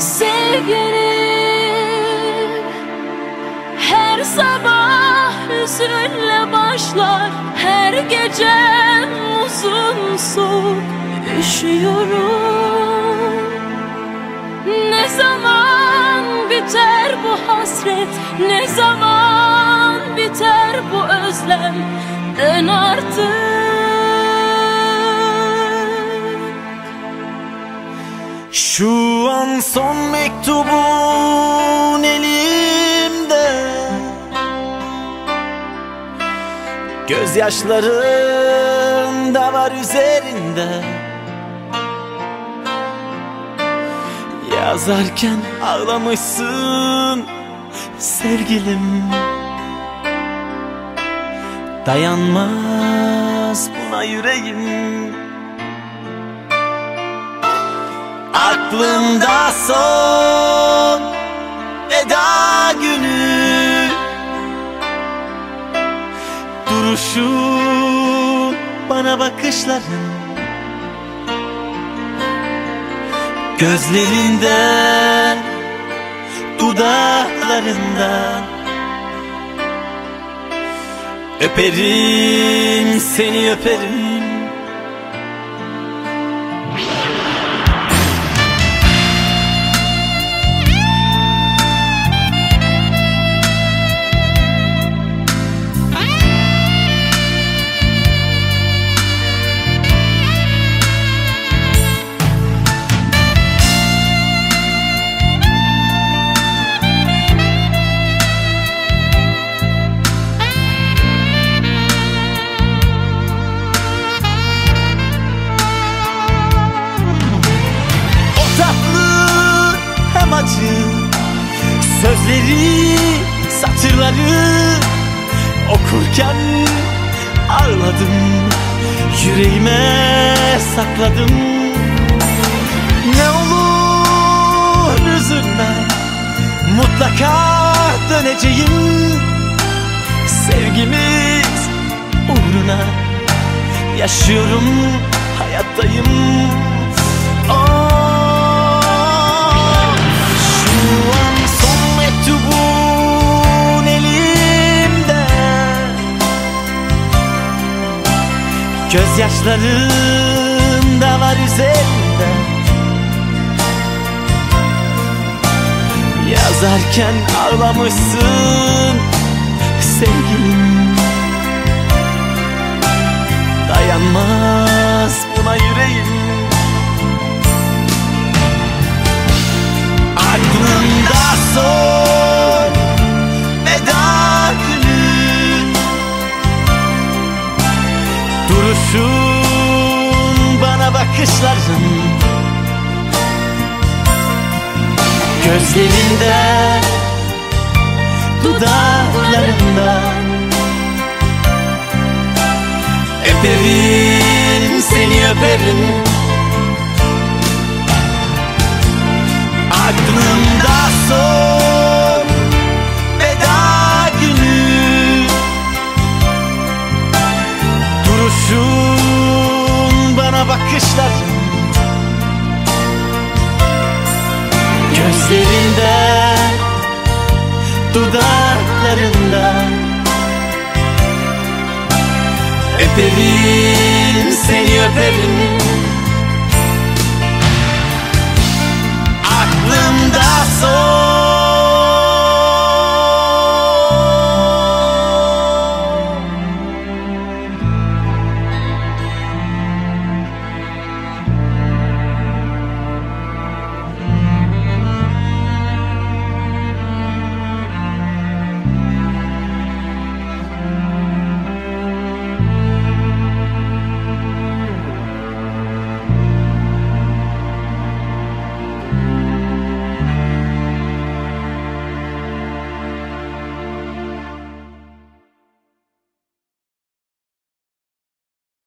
Sevgilim Her sabah hüzünle başlar Her gecem uzun soğuk Üşüyorum. Ne zaman biter bu hasret Ne zaman biter bu özlem Dön artık son mektubun elimde. Gözyaşların da var üzerinde. Yazarken ağlamışsın sevgilim. Dayanmaz buna yüreğim Aklımda son veda günü. Duruşun bana bakışların. Gözlerinden Dudaklarından. Öperim seni öperim Sözleri, satırları Okurken ağladım. Yüreğime sakladım. Ne olur üzülme Mutlaka döneceğim. Sevgimiz uğruna Yaşıyorum, hayattayım Gözyaşların da var üzerinde. Yazarken ağlamışsın sevgilim bakışların Gözlerinde Dudaklarından Öperim seni öperim bana bakışların Gözlerinde Dudaklarında Öperim